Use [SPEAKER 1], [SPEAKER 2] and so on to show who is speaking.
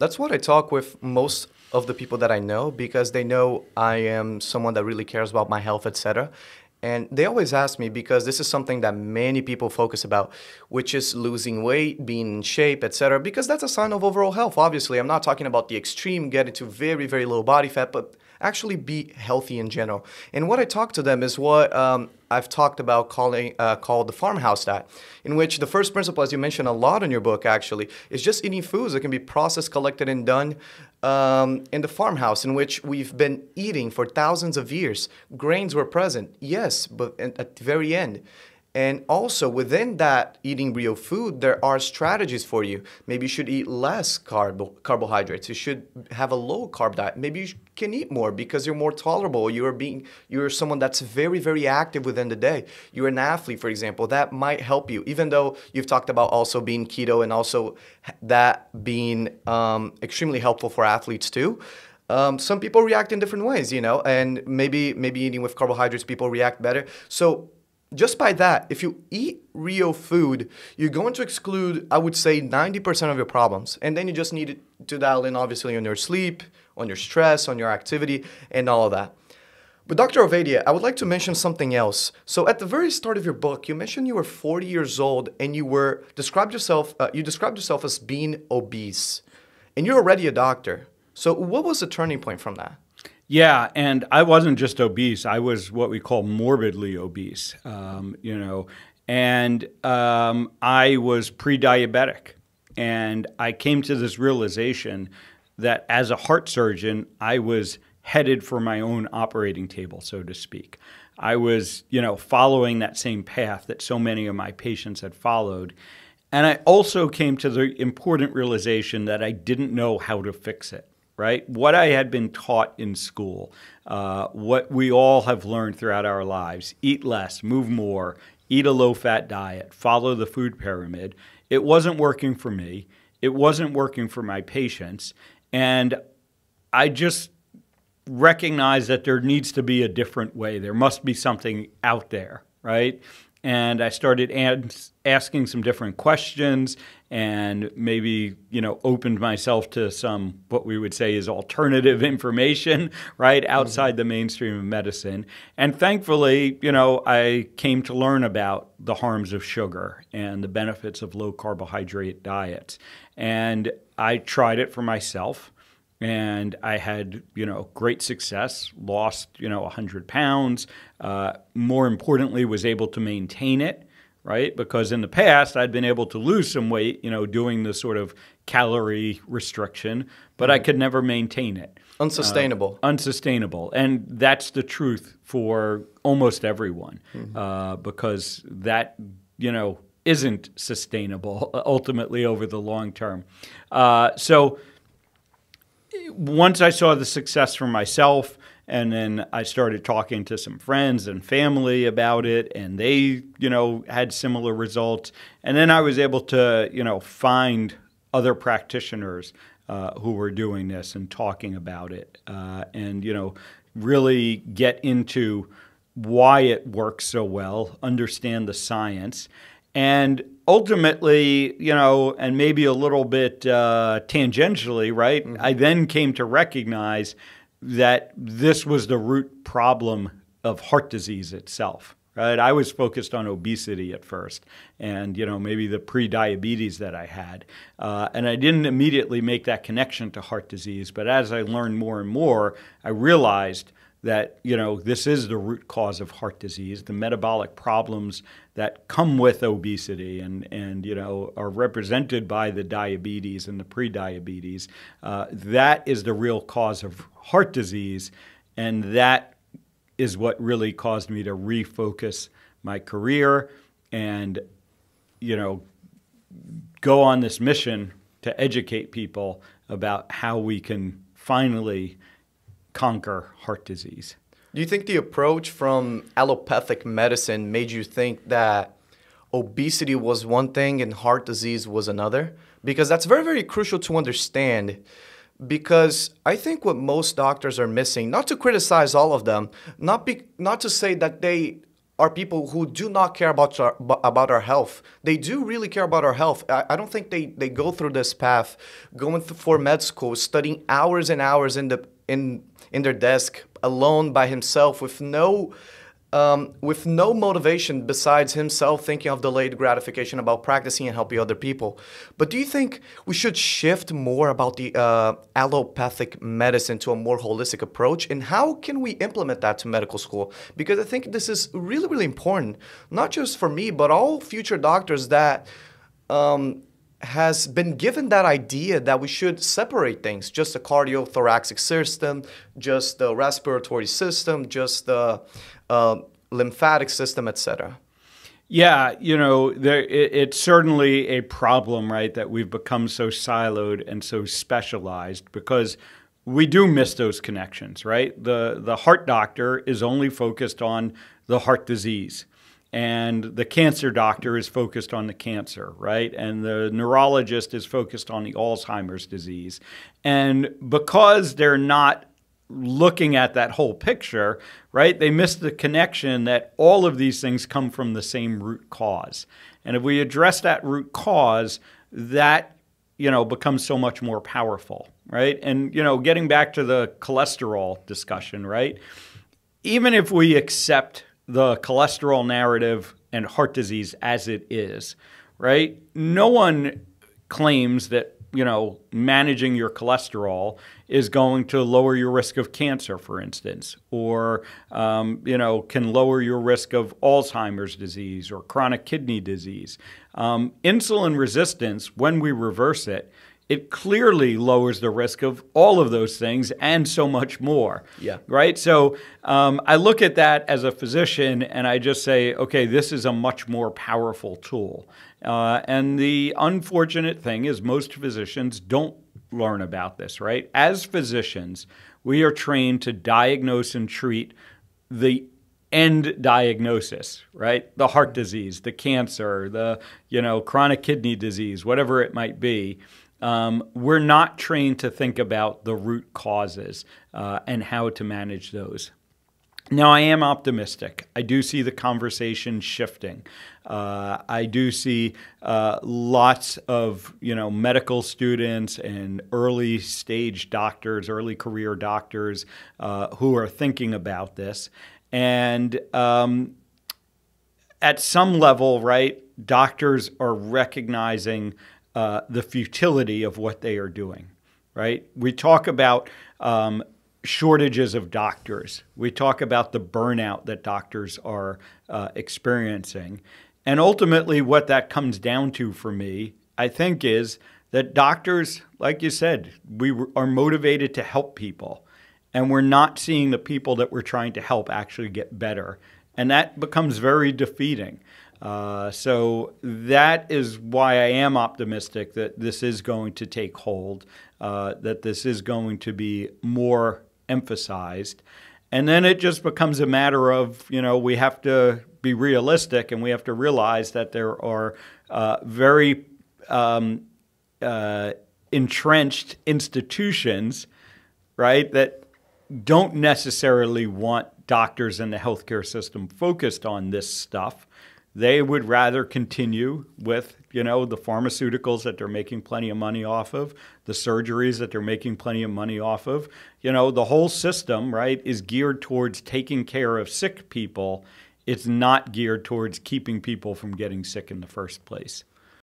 [SPEAKER 1] That's what I talk with most of the people that I know because they know I am someone that really cares about my health, etc. And they always ask me because this is something that many people focus about, which is losing weight, being in shape, etc. Because that's a sign of overall health. Obviously, I'm not talking about the extreme, getting to very, very low body fat, but actually be healthy in general. And what I talk to them is what um, I've talked about calling uh, called the farmhouse diet, in which the first principle, as you mentioned a lot in your book, actually, is just eating foods that can be processed, collected, and done um, in the farmhouse, in which we've been eating for thousands of years. Grains were present, yes, but at the very end. And also within that eating real food, there are strategies for you. Maybe you should eat less carb- carbohydrates. You should have a low carb diet. Maybe you can eat more because you're more tolerable. You're being you're someone that's very very active within the day. You're an athlete, for example. That might help you. Even though you've talked about also being keto and also that being um, extremely helpful for athletes too. Um, some people react in different ways, you know, and maybe maybe eating with carbohydrates, people react better. So just by that, if you eat real food, you're going to exclude, I would say, 90% of your problems. And then you just need to dial in, obviously, on your sleep, on your stress, on your activity, and all of that. But Dr. Ovadia, I would like to mention something else. So at the very start of your book, you mentioned you were 40 years old and you were described yourself. Uh, you described yourself as being obese, and you're already a doctor. So what was the turning point from that?
[SPEAKER 2] Yeah, and I wasn't just obese. I was what we call morbidly obese, um, you know, and um, I was pre diabetic. And I came to this realization that as a heart surgeon, I was headed for my own operating table, so to speak. I was, you know, following that same path that so many of my patients had followed. And I also came to the important realization that I didn't know how to fix it right? What I had been taught in school, uh, what we all have learned throughout our lives eat less, move more, eat a low fat diet, follow the food pyramid. It wasn't working for me. It wasn't working for my patients. And I just recognized that there needs to be a different way. There must be something out there, right? and I started asking some different questions and maybe you know opened myself to some what we would say is alternative information right mm-hmm. outside mm-hmm. the mainstream of medicine and thankfully you know I came to learn about the harms of sugar and the benefits of low carbohydrate diets and I tried it for myself and I had you know great success. Lost you know 100 pounds. Uh, more importantly, was able to maintain it. Right, because in the past I'd been able to lose some weight, you know, doing the sort of calorie restriction, but I could never maintain it.
[SPEAKER 1] Unsustainable.
[SPEAKER 2] Uh, unsustainable, and that's the truth for almost everyone, mm-hmm. uh, because that you know isn't sustainable ultimately over the long term. Uh, so once I saw the success for myself, and then I started talking to some friends and family about it, and they, you know, had similar results. And then I was able to, you know, find other practitioners uh, who were doing this and talking about it, uh, and you know, really get into why it works so well, understand the science, and ultimately, you know, and maybe a little bit uh, tangentially, right? Mm-hmm. I then came to recognize that this was the root problem of heart disease itself. Right, I was focused on obesity at first, and you know maybe the pre-diabetes that I had, uh, and I didn't immediately make that connection to heart disease. But as I learned more and more, I realized that you know this is the root cause of heart disease the metabolic problems that come with obesity and and you know are represented by the diabetes and the pre-diabetes uh, that is the real cause of heart disease. And that is what really caused me to refocus my career and you know go on this mission to educate people about how we can finally conquer heart disease.
[SPEAKER 1] Do you think the approach from allopathic medicine made you think that obesity was one thing and heart disease was another? Because that's very, very crucial to understand. Because I think what most doctors are missing, not to criticize all of them, not, be, not to say that they are people who do not care about our, about our health. They do really care about our health. I, I don't think they, they go through this path, going for med school, studying hours and hours in the in in their desk alone by himself with no um, with no motivation besides himself thinking of delayed gratification about practicing and helping other people. But do you think we should shift more about the uh, allopathic medicine to a more holistic approach? And how can we implement that to medical school? Because I think this is really, really important, not just for me, but all future doctors that. Um, has been given that idea that we should separate things just the cardiothoracic system, just the respiratory system, just the uh, lymphatic system, etc.
[SPEAKER 2] Yeah, you know, there, it, it's certainly a problem, right, that we've become so siloed and so specialized because we do miss those connections, right? The the heart doctor is only focused on the heart disease and the cancer doctor is focused on the cancer, right? And the neurologist is focused on the Alzheimer's disease. And because they're not looking at that whole picture, right? They miss the connection that all of these things come from the same root cause. And if we address that root cause, that you know becomes so much more powerful, right? And you know, getting back to the cholesterol discussion, right? Even if we accept the cholesterol narrative and heart disease as it is, right? No one claims that you know, managing your cholesterol is going to lower your risk of cancer, for instance, or, um, you know, can lower your risk of Alzheimer's disease or chronic kidney disease. Um, insulin resistance, when we reverse it, it clearly lowers the risk of all of those things and so much more.
[SPEAKER 1] Yeah.
[SPEAKER 2] Right? So um, I look at that as a physician and I just say, okay, this is a much more powerful tool. Uh, and the unfortunate thing is, most physicians don't learn about this, right? As physicians, we are trained to diagnose and treat the end diagnosis, right? The heart disease, the cancer, the you know chronic kidney disease, whatever it might be. Um, we're not trained to think about the root causes uh, and how to manage those. Now, I am optimistic. I do see the conversation shifting. Uh, I do see uh, lots of you know medical students and early stage doctors, early career doctors uh, who are thinking about this, and um, at some level, right, doctors are recognizing uh, the futility of what they are doing, right? We talk about um, shortages of doctors. We talk about the burnout that doctors are uh, experiencing. And ultimately, what that comes down to for me, I think, is that doctors, like you said, we are motivated to help people. And we're not seeing the people that we're trying to help actually get better. And that becomes very defeating. Uh, so that is why I am optimistic that this is going to take hold, uh, that this is going to be more emphasized. And then it just becomes a matter of, you know, we have to be realistic and we have to realize that there are uh, very um, uh, entrenched institutions, right, that don't necessarily want doctors in the healthcare system focused on this stuff. They would rather continue with, you know, the pharmaceuticals that they're making plenty of money off of, the surgeries that they're making plenty of money off of. You know, the whole system, right, is geared towards taking care of sick people. It's not geared towards keeping people from getting sick in the first place.